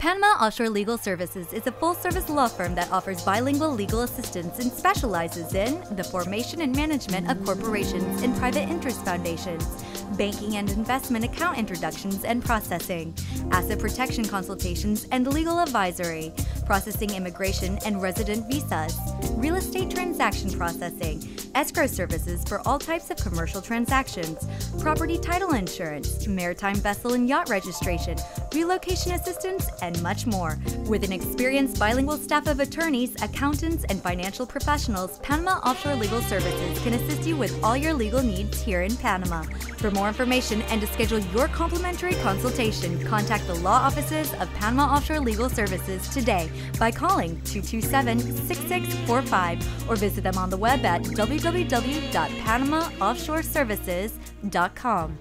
Panama Offshore Legal Services is a full service law firm that offers bilingual legal assistance and specializes in the formation and management of corporations and private interest foundations, banking and investment account introductions and processing, asset protection consultations and legal advisory, processing immigration and resident visas, real estate transaction processing, escrow services for all types of commercial transactions, property title insurance, maritime vessel and yacht registration, relocation assistance, and much more. With an experienced bilingual staff of attorneys, accountants, and financial professionals, Panama Offshore Legal Services can assist you with all your legal needs here in Panama. For more information and to schedule your complimentary consultation, contact the law offices of Panama Offshore Legal Services today by calling 227 6645 or visit them on the web at www.panamaoffshoreservices.com.